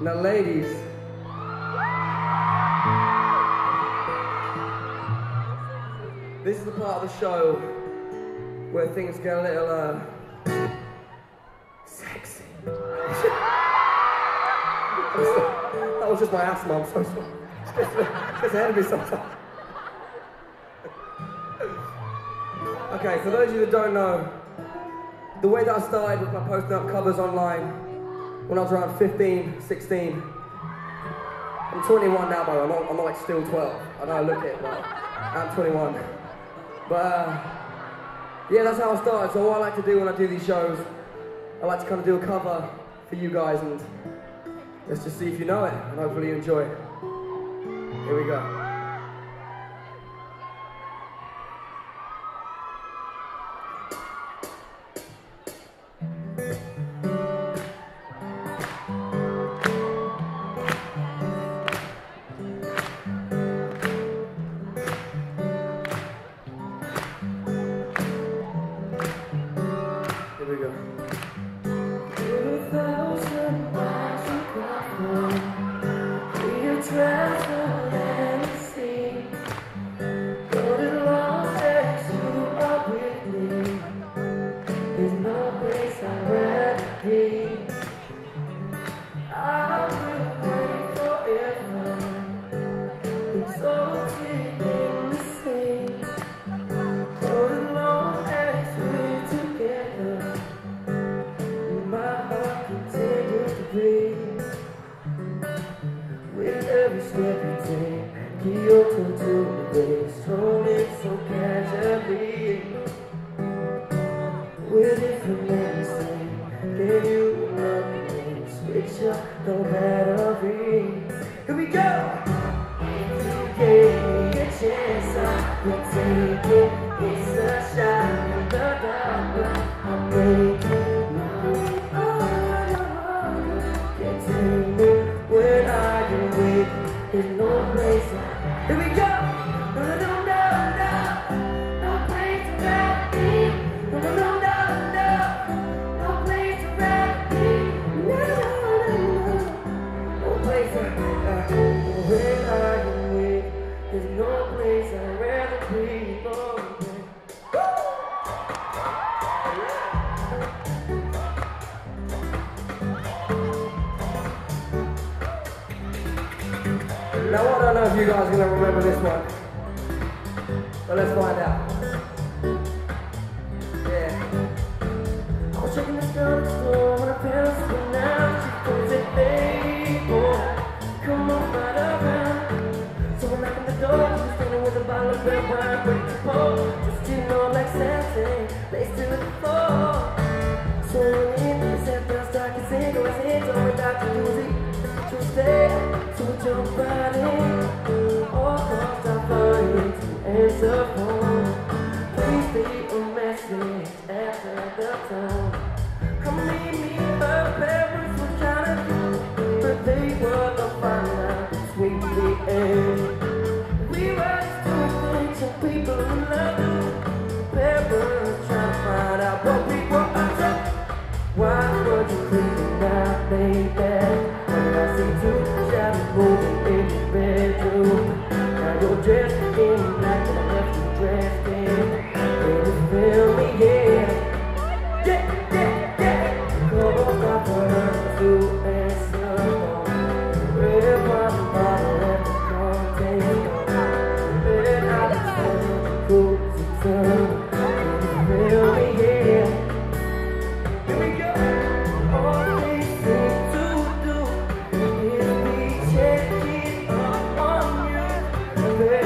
Now, ladies, this is the part of the show where things get a little uh, sexy. that was just my asthma. I'm so sorry. It's ahead of me sometimes. Okay, for those of you that don't know, the way that I started with my posting up covers online when I was around 15, 16. I'm 21 now, way. I'm not, I'm not like still 12. I know I look it, but I'm 21. But uh, yeah, that's how I started. So what I like to do when I do these shows, I like to kind of do a cover for you guys and let's just see if you know it and hopefully you enjoy it. Here we go. Up the battery Here we go! If you gave me a chance. I would take it Now I don't know if you guys are gonna remember this one. But let's find out. Yeah. I was checking store store when I. She come on right around. So I knock on the door, she's standing with a bottle of red wine, Why would you me now, baby? Baby.